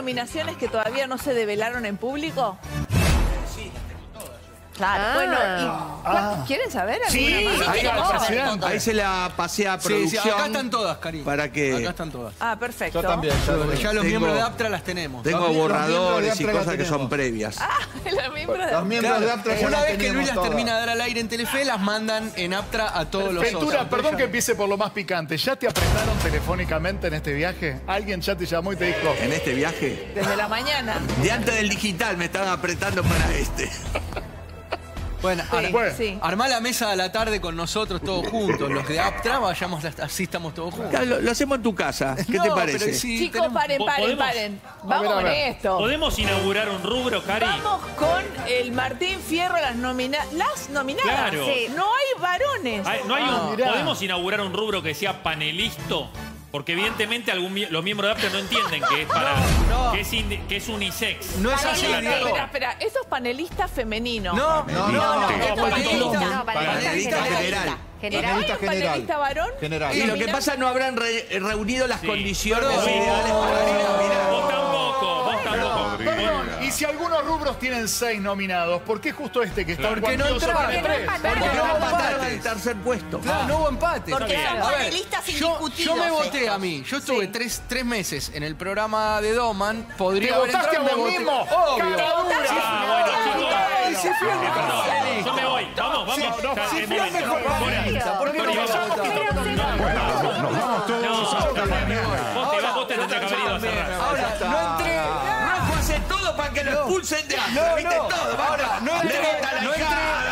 nominaciones que todavía no se develaron en público? Claro. Bueno, ¿y Ah. cuál- ¿quieren saber alguna Sí, más? ahí la se la pasé a Sí, sí, producción. acá están todas, cariño. Para que- Acá están todas. Ah, perfecto. Yo también. ya lo los Tengo- miembros de Aptra las tenemos. Tengo Los los miembros de borradores y Aptra la cosas que son tenemos. previas. La miembro de- Los miembros Claro, de Aptra ya una las vez que Luis las todas. termina de dar al aire en Telefe, las mandan en Aptra a todos los Ventura, socios. perdón que empiece por lo más picante. ¿Ya te apretaron telefónicamente en este viaje? ¿Alguien ya te llamó y te dijo? En este viaje, Desde la mañana. de antes del digital me estaban apretando para este. Bueno, Sí, ar- Bueno. sí. armá la mesa a la tarde con nosotros todos juntos. Los de Aptra, vayamos, así estamos todos juntos. Claro, Lo, lo hacemos en tu casa. ¿Qué No, te parece? Chicos, tenemos- paren, paren, paren. A Vamos ver, a con esto. ¿Podemos inaugurar un rubro, Cari? Vamos con el Martín Fierro, las, nomina las nominadas. Claro. Sí. No hay varones. ¿no hay Ah, un-. ¿Podemos inaugurar un rubro que sea panelisto? Porque evidentemente algún, los miembros de APTA no entienden que es para no. Que, es indi- que es unisex. No es así, Diego. espera, espera. Eso es panelista femenino. No, No, no, no, no. no, es panelista. No, Panelista general. ¿Y no General. hay Panelista un general. panelista varón? General. Y lo que pasa no habrán re- reunido las Sí. condiciones ideales para mirar. Vos tampoco, vos tampoco. Perdón, y si algunos rubros tienen seis nominados, ¿por qué justo este que está. Porque no entraron. tiene Porque no tercer puesto. Claro, no hubo empate. Porque Está son bien. A ver, panelistas yo, indiscutidos. yo me voté a mí. Yo estuve Sí. tres, tres meses en el programa de Doman. Podría ¿Te haber votaste entrado a y me vos voté. mismo? Obvio. ¡Caradura! Ah, bueno, chicos. Ay, se fue el Perdón, mejor yo me voy. Vamos, vamos. no, Ya, sí, es fue el momento. mejor Cora, panelista. ¿Por qué no Cori, pasamos vamos. que para que lo expulsen de Astra, No, ¿viste no. todo? Ahora, no no. No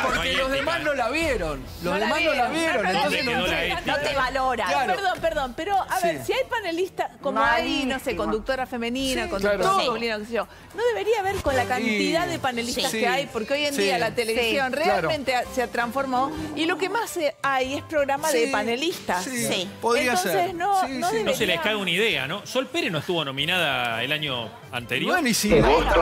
porque los demás no la vieron. Los No la demás no la vieron. vieron, entonces quedó no la entré. No te valora. Claro. Perdón, perdón, pero a ver, Sí. si hay panelistas, como hay, no sé, Malísimo. conductora femenina, Sí, conductora claro. masculina, qué sé yo, no debería haber con la cantidad Sí. de panelistas Sí. que hay, porque hoy en Sí. día la televisión Sí. realmente se transformó y lo que más se- hay es programa de Sí, panelistas. Sí, Sí. podría Entonces, ser. no- Sí, no sí. debería- No se les cae una idea, ¿no? Sol Pérez no estuvo nominada el año anterior. Bueno, y si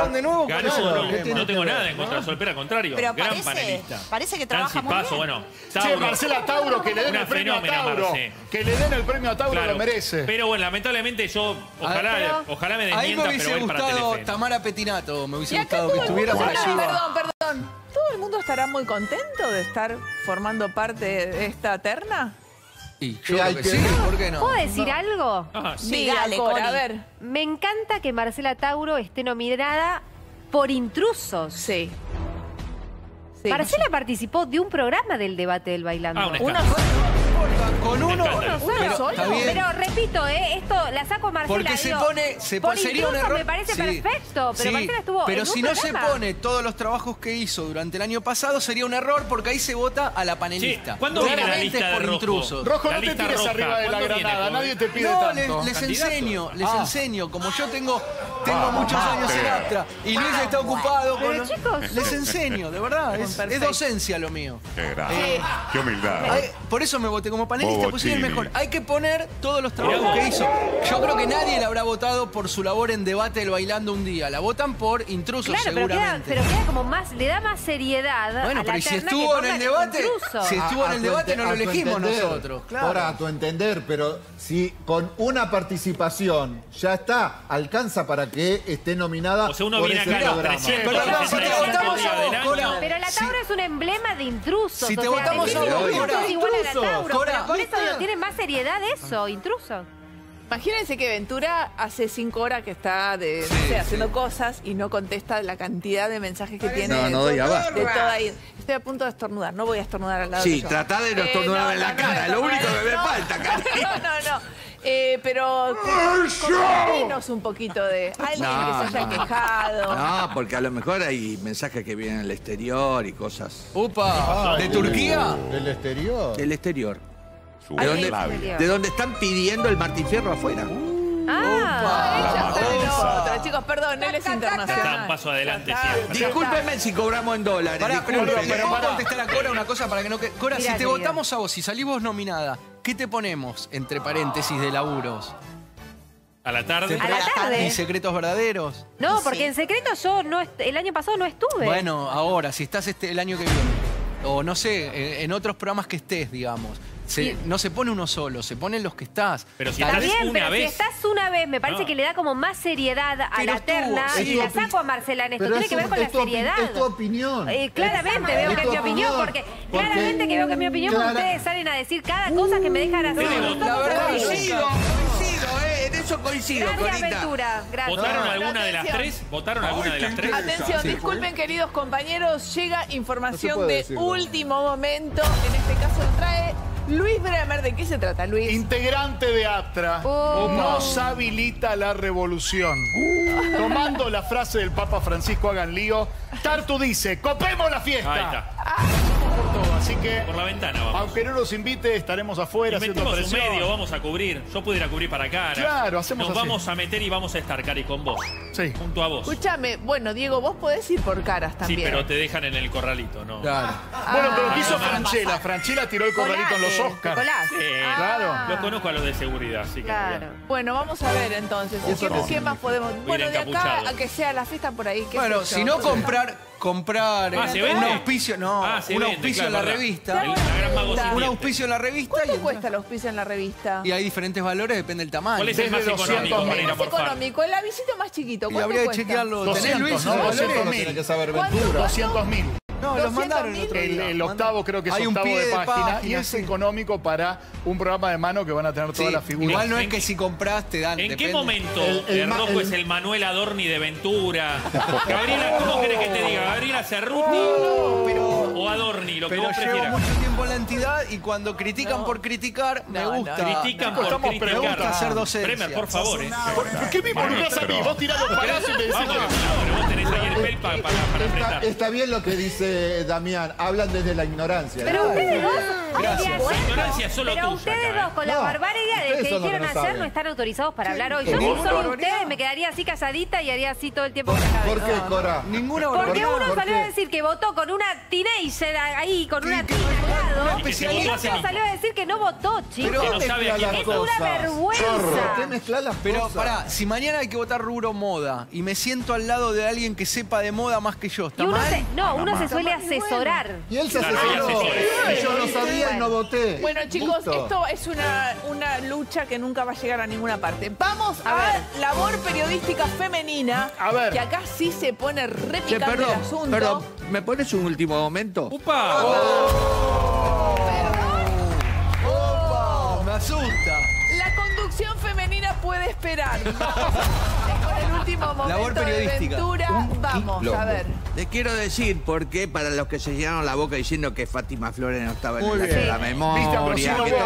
votaron de nuevo, Ganó, no, ¿qué tiene no que tengo ver, nada en contra de Sol Pérez, al contrario. Pero gran parece- panelista. parece que trabaja Nancy muy Paso, bien. bueno. Che, Tauro. Marcela Tauro, que le den Una el premio a Tauro. Marce. Que le den el premio a Tauro, Claro. lo merece. Pero bueno, lamentablemente yo, ojalá, pero- ojalá me Ahí me hubiese pero voy para gustado Telefe. Tamara Petinato, me hubiese gustado que estuviera perdón, ayudar. perdón, perdón. ¿Todo el mundo estará muy contento de estar formando parte de esta terna? Y yo creo que que- sí, ¿por qué no? ¿Puedo decir algo? Ah, sí. Sí, dale, Cora, Cori. a ver. Me encanta que Marcela Tauro esté nominada por intrusos. Sí. Sí. Marcela participó de un programa del debate del bailando. Ah, un Una escándalo. Con uno, escándalo. ¿Uno pero, solo? Pero repito, ¿eh? esto la saco a Marcela. Porque se digo, pone, se por pone- sería un error. me parece Sí, perfecto, pero sí, Marcela estuvo Pero en un si no se pone todos los trabajos que hizo durante el año pasado, sería un error porque ahí se vota a la panelista. Sí, ¿cuándo viene la lista es de por Rojo? intrusos. Rojo, no te tires roja. arriba de la ¿Cuándo viene, granada. Nadie te pide No, tanto. les, les enseño, les Ah. enseño. Como yo tengo, tengo muchos años en Aptra y Luis está ocupado con chicos. Les enseño, de verdad. Es, docencia lo mío. Qué grande. Qué humildad. Hay- por eso me voté como panelista, Pues soy el mejor. Hay que poner todos los trabajos que hizo. Yo creo que nadie le habrá votado por su labor en debate del bailando un día. La votan por intrusos, Claro, pero queda, seguramente. pero queda como más, le da más seriedad bueno, a la pero ¿y si estuvo en el debate? Si estuvo en A- el debate, no lo elegimos entender, nosotros. Claro. Ahora, a tu entender, pero si con una participación ya está, alcanza para que esté nominada O sea, uno por viene ese acá programa. 300, Pero no, si te 365 votamos a vos. Cora. Pero la Si- Tauro es un emblema de intrusos. Si o te sea, votamos a vos, la Cora, tiene más seriedad eso, intrusos. Imagínense que Ventura hace cinco horas que está de, no Sí, sé, sí. haciendo cosas y no contesta la cantidad de mensajes que tiene. No, de no abasto. de toda ahí. Estoy a punto de estornudar, no voy a estornudar al lado Sí, tuyo. tratá de no Eh, estornudar en la no, cara, no, lo único que me no, falta, Cari. No, no, no. Eh, pero contanos un poquito de alguien No, que se haya no. quejado. No, porque a lo mejor hay mensajes que vienen del exterior y cosas Upa, ¿de Turquía? Del exterior. del exterior. Su ¿De dónde, labia. de dónde están pidiendo el Martín Fierro afuera. Ah, está otra. Chicos, perdón, él es Está internacional. un paso adelante está. siempre. Discúlpenme si cobramos en dólares. Pará, pero, discúlpenme. pero puedo contestar a Cora una cosa para que no que. Cora, si te votamos a vos, si salís vos nominada, ¿qué te ponemos entre paréntesis de laburos? A la tarde. a la tarde. ¿Y secretos verdaderos? No, Sí. porque en secreto yo no el año pasado no estuve. Bueno, ahora, si estás este, el año que viene, o no sé, en, en otros programas que estés, digamos, se- Y- no se pone uno solo, se ponen los que estás. Pero si Está estás bien, una pero vez. si estás una vez, me parece No. que le da como más seriedad a Pero la estuvo, terna sí. y la saco a Marcela en esto. Tiene es que ver con la seriedad. es tu opinión. Eh, claramente Es veo que es tu mi opinión, porque, Porque- claramente que veo que es mi opinión, porque Clara- ustedes salen a decir cada cosa que me dejan. Pero, No, la verdad, Coincido, coincido, eh, en eso coincido, Gracias. Ventura. Gracias. ¿Votaron No, alguna de las tres? ¿Votaron alguna de las tres? Atención, disculpen queridos compañeros, llega información de último momento. En este caso trae Luis Bremer. ¿De qué se trata, Luis? Integrante de APTRA Oh. nos habilita la revolución. Tomando la frase del Papa Francisco hagan lío, Tartu dice, copemos la fiesta. Ahí está. Así que, Por la ventana vamos. aunque no nos invite, estaremos afuera Metemos un medio, vamos a cubrir. Yo puedo ir a cubrir para cara. Claro, hacemos Nos así. vamos a meter y vamos a estar, Cari, con vos. Sí. Junto a vos. Escúchame, bueno, Diego, vos podés ir por caras Sí, también. pero te dejan en el corralito, ¿no? Claro. Bueno, pero Ah. ¿qué hizo Franchella? Franchella tiró el corralito en los Oscars. Colás. Eh, Claro. Los conozco a los de seguridad, así que. Claro. Bueno, vamos a ver entonces. ¿Y eso ¿Qué, qué qué más podemos? Bueno, de acá encapuchado. a que sea la fiesta por ahí. qué Bueno, sé yo. si no comprar, comprar Ah, eh, ¿se un vende? auspicio, no, Ah, se un vende, auspicio claro, en la verdad. revista. El- la gran mago sin Un dientes. auspicio en la revista y, ¿Cuánto cuesta el auspicio en la revista? y hay diferentes valores, depende del tamaño. ¿Cuál es el más Desde económico 200.000. para ir a más morfar? económico, el avisito más chiquito. Y ¿Cuánto habría que cuesta? chequearlo. ¿Tenés 200, Luis? ¿no? esos 200 valores? mil. Tiene que saber ¿Cuánto? Ventura. 200 mil. No, los mandaron el 200.000. otro El, día. el octavo creo que es Hay un octavo pie de de página, y es sí. económico para un programa de mano que van a tener todas Sí, las figuras. Igual no es ¿En que si compras te dan. ¿En qué depende. momento El- el ma- rojo el- es el Manuel Adorni de Ventura? Gabriela, ¿cómo querés que te diga? ¿Gabriela Cerruti o Adorni? Lo que Pero vos llevo prefieras. mucho tiempo en la entidad y cuando critican por criticar, me No, no. gusta. Critican por estamos criticar. Me gusta hacer docencia. Bremer, por favor, ¿eh? ¿Por qué me involucras a mí? Vos tirás los palazos y me decís Vamos, nada. pero vos tenés ahí el para, para Está, bien lo que dice Damián. Hablan desde la ignorancia. Pero ¿no? ustedes dos, Gracias. Ignorancia solo pero tuya ustedes acá, dos, ¿eh? con la No, barbaridad de que dijeron no ayer, saben. no están autorizados para hablar hoy. ¿Qué Yo si soy ustedes, me quedaría así calladita y haría así todo el tiempo. ¿Por qué, Cora? Ninguna Porque uno ¿Por salió qué? a decir que votó con una teenager ahí, con una ¿Qué- tina al lado. Y que se a mismo. salió a decir que no votó, chicos. Pero no sabe a quién las votó. Es una vergüenza. ¿Por qué mezclas las Pero cosas? pará, si mañana hay que votar rubro moda y me siento al lado de alguien que sepa de moda más que yo, Y ¿está uno mal? se, no, uno se suele asesorar. Y él se Claro, asesoró. Y yo no sabía y no voté. Bueno, chicos, esto es una, una lucha que nunca va a llegar a ninguna parte. Vamos a, ver, labor periodística femenina. A ver. Que acá sí se pone re Che, picante perdón, el asunto. perdón, ¿me pones un último momento? ¡Upa! Oh, asusta. La conducción femenina puede esperar. Último momento Labor de periodística. Vamos, a ver. Les quiero decir porque para los que se llenaron la boca diciendo que Fátima Flores no estaba en Muy el bien. de la Viste, memoria, que no-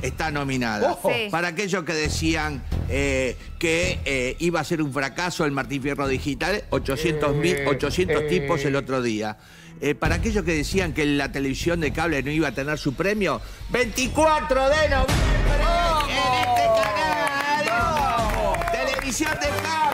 está nominada. Sí. Para aquellos que decían eh, que eh, iba a ser un fracaso el Martín Fierro Digital, 800, mil- 800 tipos el otro día. Eh, para aquellos que decían que la televisión de cable no iba a tener su premio, 24 de noviembre en este canal. Televisión de cable, año 22.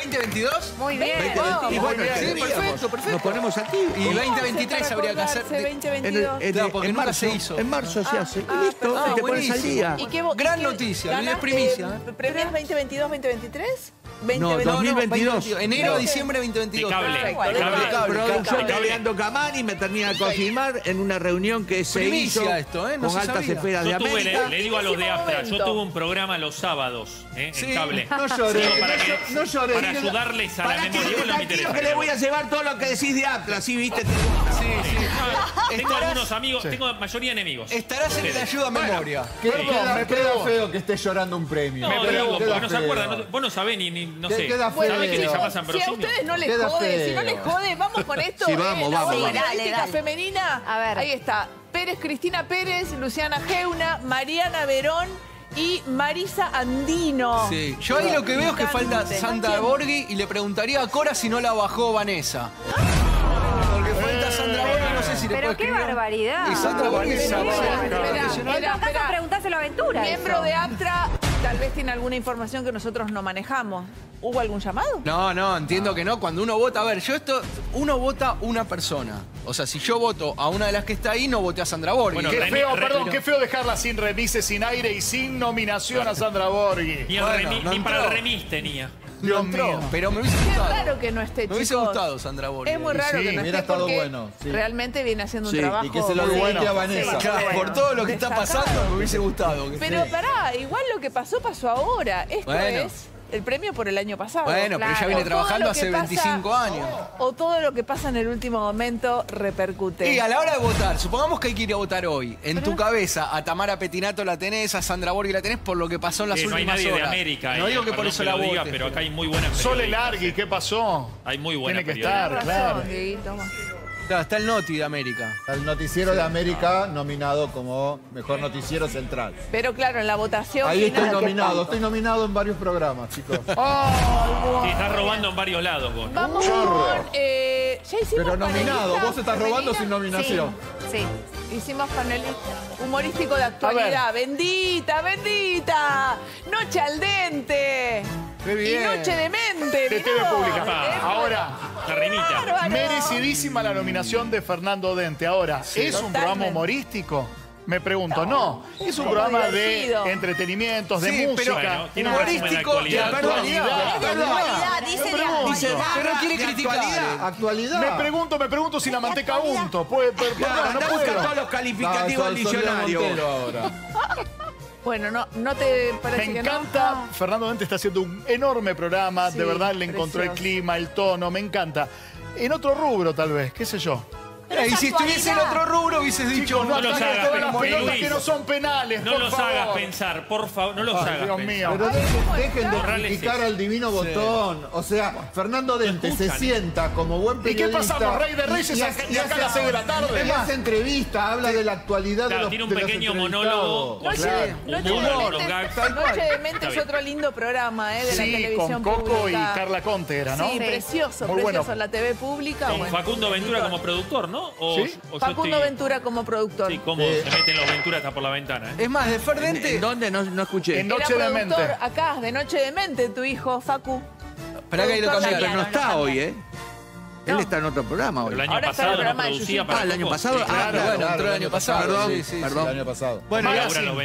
¿2022? Muy bien. 20, y bueno, Sí, perfecto, perfecto. Nos ponemos aquí. Y 2023 habría que hacer. Recordarse, de- 2022. En, Claro, porque en nunca marzo, se hizo. En marzo se hace. ah, y listo, perfecto. y te pones al buenísimo. día. ¿Y qué vos- Gran y qué- noticia, es primicia, ¿eh? ¿Premios 2022, 2023? No, 2022. 2022. Enero a No. diciembre 2022. De cable, Perfecto, de de cable. cable. Producción de Leandro Camani me termina de confirmar en una reunión que se Primicia hizo esto, ¿eh? No con se altas sabía. esferas de Yo tuve, América. le, le digo a los de Astra, yo tuve un programa los sábados, ¿eh? Sí. En cable. No lloré, Digo, para, no que- no lloré. para ayudarles a la Para que memoria. No tranquilo que le voy a llevar todo lo que decís de Atlas, ¿sí viste? Tengo Estarás- algunos amigos, tengo mayoría enemigos. Estarás en el ayuda a memoria. Perdón, me queda feo que estés llorando un premio. No, porque no se acuerdan. no- vos no sabés ni, no sé. queda ¿Sabés feo. que te llamás Si a ustedes no les Queda jode, si no feo. les jode, vamos con esto. Sí, eh, vamos, la vamos, voz vamos. periodística Dale, dale. femenina. A ver. Ahí está. Pérez Cristina Pérez, Luciana Geuna, Mariana Verón y Marisa Andino. Sí. Yo ahí lo que veo es que falta. Sandra Borghi y le preguntaría a Cora si no la bajó Vanessa. Porque falta Sandra Borghi, no sé si le Pero puedo qué escribir. barbaridad. Y Sandra Borghi Espera, sabe. espera, En espera, todo caso, espera. preguntáselo a Aventura. Miembro eso. de Aptra, tal vez tiene alguna información que nosotros no manejamos. ¿Hubo algún llamado? No, no, entiendo que no. Cuando uno vota, a ver, yo esto, uno vota una persona. O sea, si yo voto a una de las que está ahí, no voté a Sandra Borghi. Bueno, Qué René- feo, perdón, qué feo dejarla sin remise, sin aire y sin nominación a Sandra Borghi. Ni, el Bueno, remi- no ni para entró. el remis tenía. No Dios entró. mío. Pero me hubiese Qué gustado. raro que no esté, Me hubiese chicos. gustado Sandra Borghi. Es muy raro Sí, que no hubiera esté estado porque bueno, sí. realmente viene haciendo un Sí, y trabajo. Y que se lo muy dedique bueno. a Vanessa. Claro, bueno, por todo lo que está destacado. pasando, me hubiese gustado. que Pero esté. pará, igual lo que pasó, pasó ahora. Esto Bueno. es el premio por el año pasado. Bueno, pero ella viene trabajando hace pasa- 25 años. O todo lo que pasa en el último momento repercute. Y a la hora de votar, supongamos que hay que ir a votar hoy. En tu cabeza, a Tamara Petinato la tenés, a Sandra Borghi la tenés por lo que pasó en las Eh, no hay últimas nadie horas. de América. No eh, digo que por eso que la votes. pero acá hay muy buenas Sole Largui. ¿qué pasó? Hay muy buena Tiene que estar, razón, claro. Está el Noti de América. El noticiero de América nominado como mejor noticiero central. Pero claro, en la votación. Ahí estoy nominado, estoy nominado en varios programas, chicos. Sí, estás robando en varios lados vos. Vamos con. eh, ya hicimos Pero nominado, panelistas vos estás robando sin nominación. Sí. Hicimos panelista humorístico de actualidad. Bendita, bendita. Noche al dente. Qué bien. Y noche de mente. De TV. Pública. Eh, Ahora, La rimita. bárbaro. merecidísima la nominación de Fernando Dente. Ahora, ¿es un Totalmente. programa humorístico? Me pregunto, no. Es un Como programa divertido. de entretenimientos, de Sí, pero- música. Bueno, tiene un resumen de Humorístico de actualidad. actualidad. Actualidad, dice de Dice, pero quiere criticar. Actualidad. Me pregunto, me pregunto si la manteca unto. Puede, pero- Claro, no, no anda a buscar puedo. todos los calificativos del diccionario. Bueno, no, no te parece Me que no? encanta, Fernando Dente está haciendo un enorme programa, Sí, de verdad le encontró el clima, el tono, me encanta. En otro rubro tal vez, qué sé yo. Pero Eh, y si estuviese en otro rubro, hubieses dicho. Chicos, no no los hagas todas las pensar, pelotas Luis. que no son penales, No por los favor. hagas pensar, por favor, no los Ay, hagas Dios pensar. mío. Pero dejen, dejen de Borrales criticar eso. al divino botón. O sea, Fernando Dente se escuchan. sienta como buen ¿Y qué pasamos, Rey de Reyes, y acá- y acá a las seis de la tarde? Y hace entrevista, habla de la actualidad Claro, de los tiene un de los pequeño entrevistados. monólogo. Noche, Claro. Noche Humor, de gags. Tal cual. Noche de Mente Está es otro lindo programa eh, de la Sí, televisión con Coco pública. y Carla Conte era, ¿no? Sí, precioso, Muy precioso. bueno. La TV pública. Con bueno. Facundo Ventura como productor, ¿no? O, ¿Sí? o Facundo estoy- Ventura como productor. Sí, cómo Eh. se meten los Ventura hasta por la ventana. ¿eh? Es más, de Fer ¿En, en dónde? No, no escuché. En Era Noche de productor Mente. acá, de Noche de Mente, tu hijo, Facu. Esperá que ahí lo cambiaron. Pero no está hoy, ¿eh? Él No. está en otro programa hoy. Pero el año Ahora está el pasado no programa de producía para Ah, el año pasado. Sí, Ah, Claro, claro. bueno, entró el año pasado. Perdón, Sí, sí, sí. perdón. El año pasado. Bueno,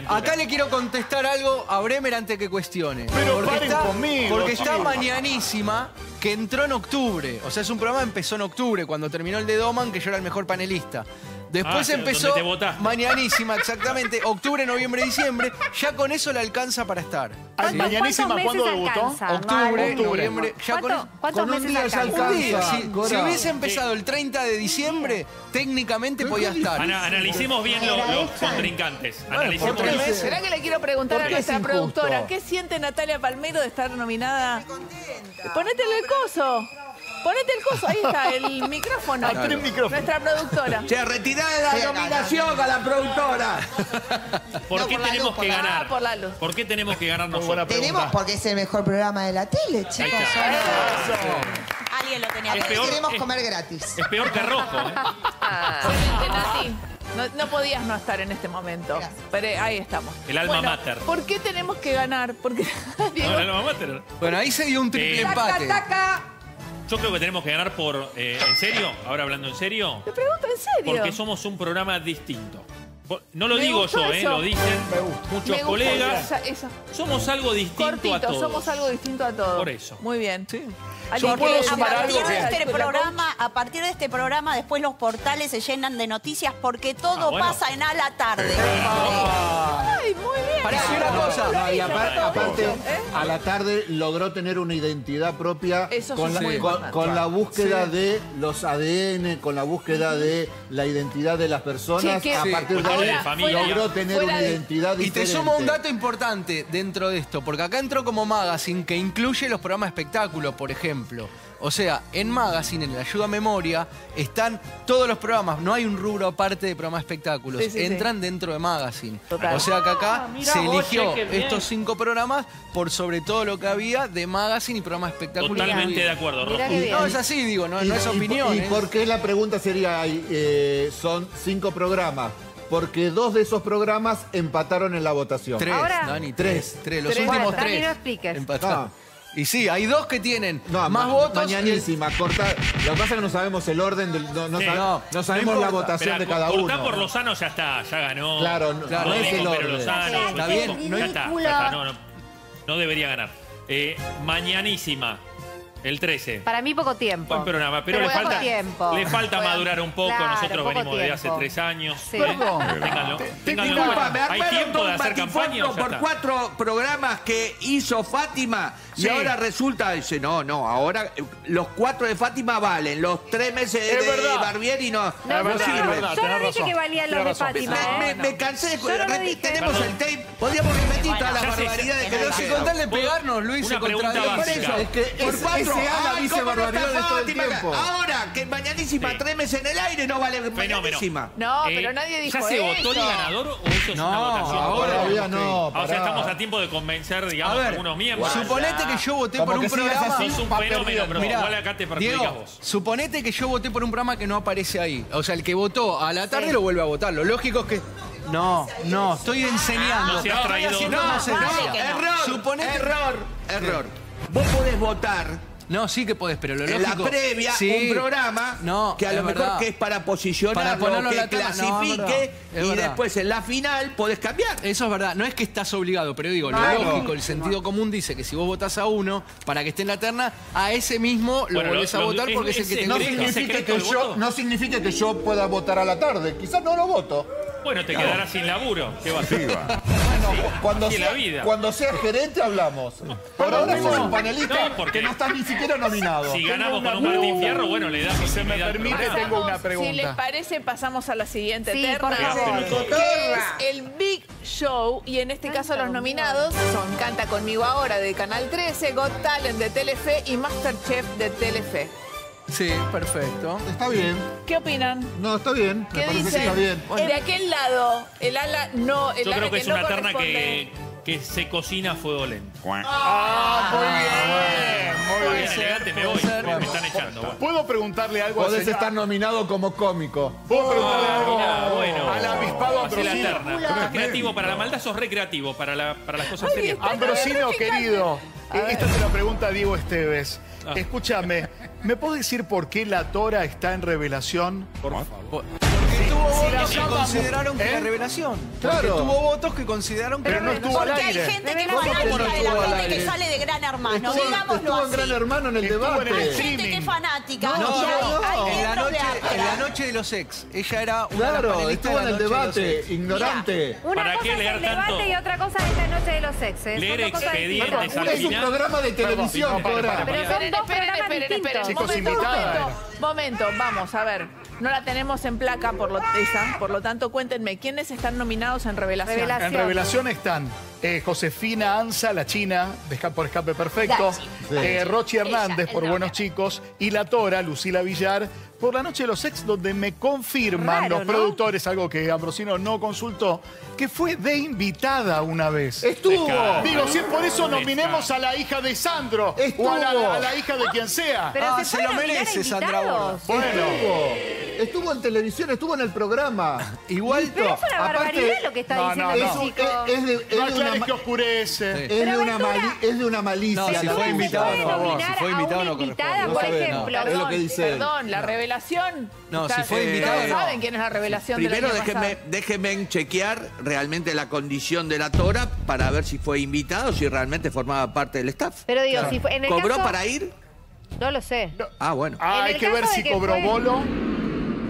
acá le quiero contestar algo a Bremer antes que cuestione. Pero paren conmigo, Porque está mañanísima, que entró en octubre. O sea, es un programa que empezó en octubre, cuando terminó el de Doman, que yo era el mejor panelista. Después Ah, empezó mañanísima, exactamente, octubre, noviembre, diciembre. Ya con eso le alcanza para estar. Mañanísima, ¿Cuántos ¿cuándo debutó? Octubre, Vale. noviembre, ya con ¿Cuánto- ¿Cuántos con un meses día alcanza? Un día, Alcanza, si, hubiese empezado el 30 de diciembre, técnicamente podía estar. Ana- analicemos bien lo- los contrincantes. Analicemos. ¿Será que le quiero preguntar ¿Por a nuestra productora qué siente Natalia Palmero de estar nominada? Ponétele el coso. Ponete el coso, ahí está, el micrófono. Hay tres micrófonos. Nuestra productora. Se retirada la nominación a la productora. ¿Por No, qué por la tenemos luz, que la- ganar? Ah, por la luz. ¿Por qué tenemos que ganar buena nosotros? Tenemos porque es el mejor programa de la tele, chicos. Está. Alguien lo tenía. Es Aparte peor- queremos es- comer gratis. Es peor que rojo. ¿eh? Excelente, Nati. No, no podías no estar en este momento. Gracias. Pero eh, ahí estamos. El alma Bueno, mater. ¿Por qué tenemos que ganar? Porque Diego, No, no, no, vamos a tener. Bueno, ahí se dio un triple Eh, empate. Yo creo que tenemos que ganar por. eh, ¿En serio? Ahora hablando en serio. te pregunto en serio. Porque somos un programa distinto. Por- No lo Me digo gustó yo, eh, eso. lo dicen muchos Me gusta colegas. esa- esa. Somos algo distinto a Cortito, todos. somos algo distinto a todos. Por eso. Muy bien. Sí. ¿Alguien Yo puedo quiere sumar decir algo algo? que- A partir de este a partir de este programa, después los portales se llenan de noticias porque todo Ah, bueno. pasa en a la tarde. Ay, muy bien. Pará, y una cosa. No, y apar- aparte, ¿Eh? a la tarde logró tener una identidad propia Eso con, sí la, con- con búsqueda de los ADN, con la búsqueda de la identidad de las personas. Sí, que- a Sí. partir de ahí familia. logró tener Fuera una de- identidad Y te diferente. sumo un dato importante dentro de esto, porque acá entró como magazine que incluye los programas de espectáculo, por ejemplo. O sea, en magazine, en la ayuda a memoria, están todos los programas. No hay un rubro aparte de programas de espectáculos. Sí, sí, sí. Entran dentro de magazine. Total. O sea que acá mirá se vos, eligió che, estos cinco programas por sobre todo lo que había de magazine y programas de espectáculo. Totalmente de acuerdo, Rojo. No, es así, digo, no, Y- no es opinión. ¿Y, es- por qué la pregunta sería, eh, son cinco programas? Porque dos de esos programas empataron en la votación. Tres, Ahora- Dani, tres. Tres, los Tres. últimos Bueno, Dani, tres. no expliques. empataron. Ah. Y sí, hay dos que tienen No, más ma- votos. Mañanísima, corta. Lo que pasa es que no sabemos el orden, del- no, no Sí. sab- No, no sabemos no la votación Esperá, de cada cortá uno. por Lozano ya está, ya ganó. Claro, no- Claro, no no es el orden. Lozano, Está bien. ya está, ya está, no, no, no debería ganar. Eh, mañanísima, el 13. Para mí poco tiempo. Buen programa, pero, Pero le falta, tiempo. le falta Bueno, madurar un poco. claro, Nosotros poco venimos de hace tiempo. tres años. Sí. ¿eh? Ténganlo, ténganlo en Disculpa, me ¿Hay armaron tiempo de un hacer campaña por cuatro programas que hizo Fátima y Sí. ahora resulta, dice, no, no, ahora eh, los cuatro de Fátima valen, los tres meses Es de verdad. Barbieri no, No, Es no verdad, sirven. verdad, yo no dije razón. que valían los de. Fátima, Me, ¿eh? me- me cansé de tenemos Perdón. el tape, podríamos repetir todas las barbaridades que no se Con tal de pegarnos, Luis, Una pregunta básica. Es que Por cuatro. Ese Ana Ay, dice ¿cómo no está barbaridades todo el Fátima? tiempo. Ahora, que mañanísima, Sí. tres meses en el aire no vale Fenómeno. mañanísima. No, Eh, pero nadie dijo ¿Ya se votó el ganador o eso es No, una votación? ahora Todavía no. Ah, o sea, estamos a tiempo de convencer, digamos, A ver, algunos miembros. suponete que yo voté Como por un programa. así, Sos un va fenómeno, perdiendo. pero Mirá, igual acá te perjudicas Diego, vos. suponete que yo voté por un programa que no aparece ahí. O sea, el que votó a la tarde lo vuelve a votar. Lo lógico es que. No, no, estoy enseñando. No se ha traído- No, que no. Error, Suponete- error, error. Vos podés votar No, sí que podés, pero lo en la lógico. previa Sí. un programa No, que a lo mejor verdad. que es para posicionarlo, Para que la tabla. No, es clasifique y verdad. después en la final podés cambiar. Eso es verdad, no es que estás obligado, pero digo, Claro. lo lógico, el sentido común dice que si vos votás a uno para que esté en la terna, a ese mismo lo Bueno, lo- volvés a lo- votar es- porque es, el que te No secreto, gusta. ¿es significa, que yo, no significa que yo pueda votar a la tarde. Quizás no lo voto. Bueno, te quedarás sin laburo. ¿Qué va a hacer? Cuando Así es sea, la vida. cuando sea gerente hablamos. Por ahora sos un panelista No, porque- que no estás ni siquiera nominado. Si ganamos con un Martín. Fierro, bueno, le das Si se me permite, tengo una Si les pregunta. parece, pasamos a la siguiente Sí, terna. por favor. Que es el Big Show. Y en este caso los nominados son Canta Conmigo Ahora de Canal 13, Got Talent de Telefe y Masterchef de Telefe. Sí, perfecto. Está bien. ¿Qué opinan? No, está bien. Me ¿Qué parece que dicen? está bien. De aquel lado, el ala no, el Yo ala creo que es no una terna que, que se cocina a fuego lento. Ah, muy bien, muy bien. elegante, me voy. ser. Me, me están echando. bueno. ¿Puedo preguntarle algo al Podés estar nominado como cómico. ¿Puedo preguntarle Ah, algo mirá, bueno. al avispado la Ambrosino? terna. Recreativo, para la maldad sos recreativo, para, la, para las cosas serias. Ambrosino, querido, eh, esta te la pregunta Diego Esteves. Ah. Escúchame, ¿me puedo decir por qué la Tora está en revelación? Por favor. Tuvo si la votos que llamamos- consideraron que ¿Eh? era revelación. Claro. Porque tuvo votos que consideraron que Pero era no estuvo al Porque hay aire. gente que es ¿Cómo que no fanática de la gente que aire? sale de Gran Hermano. Estuvo, Digámoslo estuvo en así. Gran Hermano en el Estuvo en el debate. Hay gente que es fanática. No, no, hay- hay en la, noche, en la noche de los ex. Ella era una Claro, estuvo en el debate, ex. ignorante. Una ¿Para cosa qué es leer el debate y otra cosa es la noche de los. Leer Son dos cosas expedientes al Es un programa de televisión, no, Pero son dos programas distintos. Chicos, momento, momento, vamos a ver. No la tenemos en placa por lo, esa, por lo tanto cuéntenme, ¿quiénes están nominados en Revelación? Revelación. En revelación están eh, Josefina Anza, la china, de Escape por Escape Perfecto, eh, Rochi Ella, Hernández por nombre. Buenos Chicos y la Tora, Lucila Villar, por La Noche de los Ex, donde me confirman Raro, los ¿no? productores, algo que Ambrosino no consultó, que fue de invitada una vez. Estuvo. Digo, si es por eso nominemos a la hija de Sandro Estuvo. o a la, a la hija de quien sea. Pero Ah, se, lo merece, Sandra. Bueno. Estuvo. Estuvo en televisión, estuvo en el programa. Igual, Pero es una Aparte, barbaridad lo que está no, diciendo no, el no. Es, un- chico. es- es de, es No de una, ma- que oscurece. Sí. es de una Ventura- mali- es de una malicia. No, si la fue invitado, no, por favor, nominar si fue a invitado, no invitada, por ejemplo. no. Es lo que dice él. Perdón, la revelación. No, Está- si fue eh, invitado, no. saben quién es la revelación Primero del año déjenme, chequear realmente la condición de la Tora para ver si fue invitado o si realmente formaba parte del staff. Pero digo, si fue, en el ¿Cobró caso, para ir? No lo sé. Ah, bueno. Ah, En hay el que caso ver de si que cobró fue- bolo.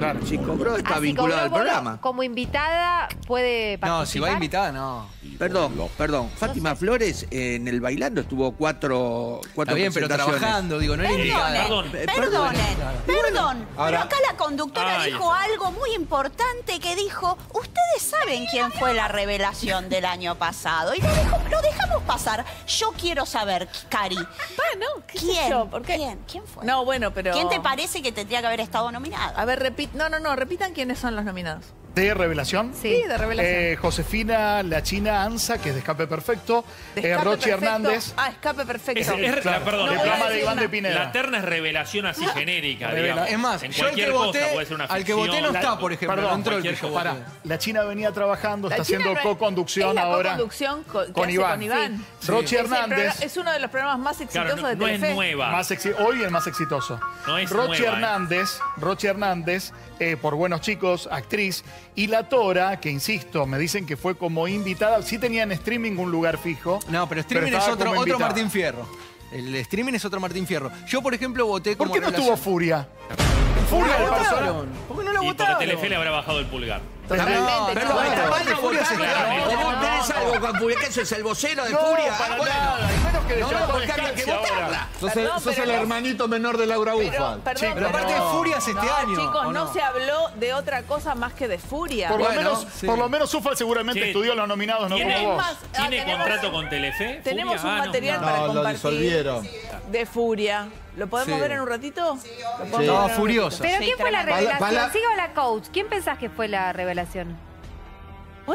Claro. Si cobró, está vinculado cobró al programa. Como invitada puede participar. No, si va invitada, no. Perdón, perdón. Fátima Flores eh, en el bailando estuvo cuatro, cuatro Está bien, pero presentaciones. trabajando, digo, no era invitada. Perdón. Perdonen, perdonen, perdón. Pero acá la conductora Ay. dijo algo muy importante que dijo, ustedes saben quién fue la revelación del año pasado. Y lo, dejo- lo dejamos pasar. Yo quiero saber, Cari. Ah, no, ¿qué sé ¿Quién? yo? ¿Por qué? ¿Quién? ¿Quién fue? No, bueno, pero... ¿Quién te parece que tendría que haber estado nominado? A ver, repit... No, no, no, repitan quiénes son los nominados. ¿De revelación? Sí. de revelación. Eh, Josefina, la china Anza, que es de Escape Perfecto. De eh, Rochi perfecto. Hernández. Ah, escape perfecto. Es, es- Claro, perdón, el no voy a programa de decir Iván de nada. Pineda. La terna es revelación así genérica, Revela-. Es más, en yo al que cualquier cosa voté, puede ser una al que voté no ficción. está, por ejemplo, Perdón, no entró el que cualquier yo Pará, voté. la China venía trabajando, La está China haciendo co-conducción es la ahora co-conducción con Iván. con Iván. Sí. Rochi Hernández. Es uno de los programas más exitosos Claro, no, de no es Telefe. nueva. Más hoy el más exitoso. No es Rochi nueva, ¿eh? Hernández, Rochi Hernández, eh, por Buenos Chicos, actriz, Y la Tora, que insisto, me dicen que fue como invitada, sí tenía en streaming un lugar fijo. No, pero streaming es otro, otro. Martín Fierro. El streaming es otro Martín Fierro. Yo, por ejemplo, voté como ¿Por qué no relación- estuvo Furia? ¿Por qué Furia, no votaron? ¿Por qué no la Y porque votaron? Telefe le habrá bajado el pulgar. Totalmente, No, está mal Furia se Claramente. esté- ¿Vos tenés algo con Furia? ¿Qué eso es el vocero de No, Furia? para nada, y menos que No, después porque había que descanse ahora. votarla. Sos el, no- hermanito menor de Laura Chicos, Pero aparte de No. Furias este no, año. chicos, ¿o no? se habló de otra cosa más que de furia. Por, lo menos, por lo menos Ufal seguramente estudió los nominados, no ¿Tiene, como vos. ah, ¿tiene contrato con Telefe? Tenemos un Ah, no, material no. para No, lo compartir disolvieron. De furia. ¿Lo podemos Sí. ver en un ratito? ¿Lo podemos Sí. ver No, en un furiosa. ¿Pero Sí, quién fue la tremendo. revelación? Pala- pala- ¿Siga o la coach? ¿Quién pensás que fue la revelación?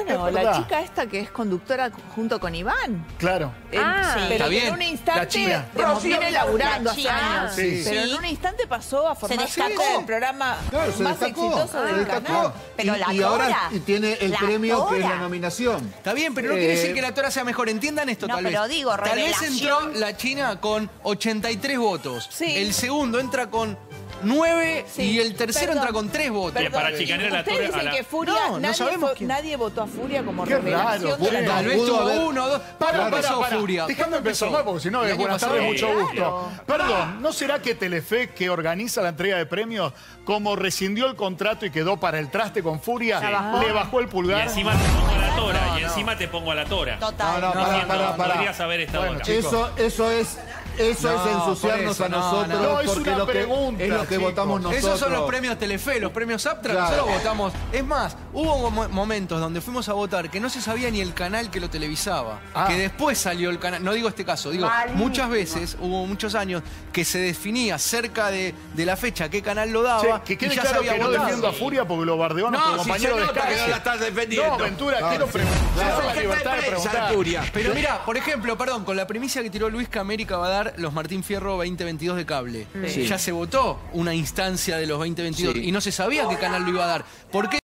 Bueno, Es la chica esta que es conductora junto con Iván. Claro. En- Ah. pero Está que bien. en un instante, La China. digamos, Rocío viene laburando la hace China. años. Sí. Pero en un instante pasó a formar destacó. parte del programa Claro, se más destacó. exitoso se del destacó. canal. Pero y, la y ahora y tiene el la premio que es la nominación. Está bien, pero no quiere Eh, decir que la Tora sea mejor. Entiendan esto, No, tal pero vez. digo, tal vez entró la China con 83 votos. Sí. El segundo entra con 9 Sí. y el tercero Perdón. entra con 3 votos. Perdón, para chicanear a la Ustedes dicen a la- que Furia, No, no nadie, sabemos fue- nadie votó a Furia como Qué revelación. raro. Tal vez tuvo uno o dos. Para, ¿Cuándo para, empezó para. Furia? ¿Cuándo empezar más, porque si no buenas tardes, mucho Claro. gusto. Perdón, ¿no será que Telefe, que organiza la entrega de premios, como rescindió el contrato y quedó para el traste con Furia, le bajó el Y pulgar? encima te pongo a la tora. y encima te pongo a la tora. Total. No, no, No, siento, pará, pará. Podrías haber estado Bueno. Eso, eso es, eso No, es ensuciarnos eso, a no, nosotros no. No, es porque una lo que- pregunta, es lo que chicos. votamos nosotros. Esos son los premios Telefe, los premios Aptra, Claro. nosotros votamos. Es más, hubo mo- momentos donde fuimos a votar que no se sabía ni el canal que lo televisaba. Ah. Que después salió el canal, no digo este caso, digo, muchas veces, hubo muchos años que se definía cerca de, de la fecha qué canal lo daba. que y quede ya se claro que no defiendo a Furia porque lo bardeó a No, nuestro si compañero se de nota que calle. no la estás defendiendo. No, Ventura, No, quiero sí, preguntar. es la ¿Qué libertad de? Pero mira, por ejemplo, perdón, con la primicia que tiró Luis que América va a dar los Martín Fierro 2022 de cable. Sí. Ya se votó una instancia de los 2022 Sí. y no se sabía qué canal lo iba a dar. ¿Por qué?